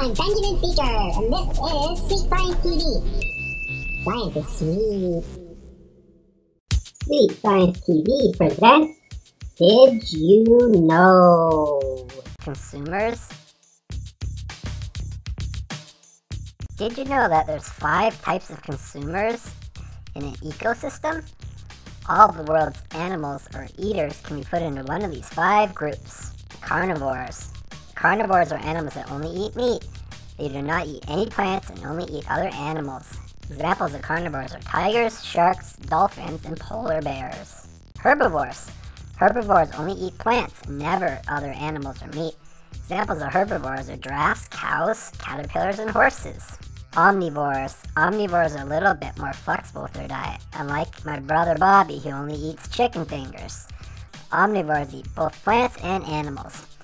I'm Benjamin Beaker, and this is Sweet Science TV. Science is sweet. Sweet Science TV presents Did You Know? consumers. Did you know that there's five types of consumers in an ecosystem? All of the world's animals or eaters can be put into one of these five groups. Carnivores. Carnivores are animals that only eat meat. They do not eat any plants and only eat other animals. Examples of carnivores are tigers, sharks, dolphins, and polar bears. Herbivores. Herbivores only eat plants, never other animals or meat. Examples of herbivores are giraffes, cows, caterpillars, and horses. Omnivores. Omnivores are a little bit more flexible with their diet, unlike my brother Bobby, who only eats chicken fingers. Omnivores eat both plants and animals.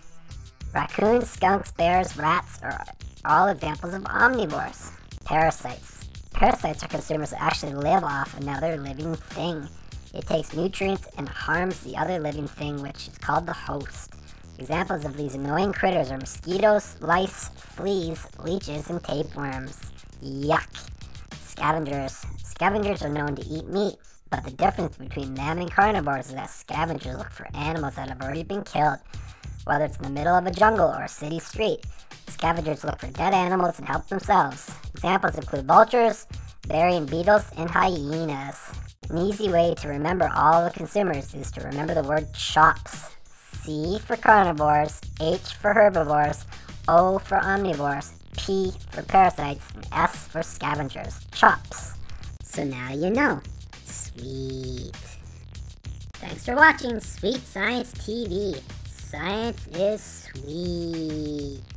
Raccoons, skunks, bears, rats are all examples of omnivores. Parasites. Parasites are consumers that actually live off another living thing. It takes nutrients and harms the other living thing, which is called the host. Examples of these annoying critters are mosquitoes, lice, fleas, leeches, and tapeworms. Yuck. Scavengers. Scavengers are known to eat meat, but the difference between them and carnivores is that scavengers look for animals that have already been killed, whether it's in the middle of a jungle or a city street. Scavengers look for dead animals and help themselves. Examples include vultures, burying beetles, and hyenas. An easy way to remember all the consumers is to remember the word chops. C for carnivores, H for herbivores, O for omnivores, P for parasites, and S for scavengers. Chops. So now you know. Sweet. Thanks for watching Sweet Science TV. Science is sweet.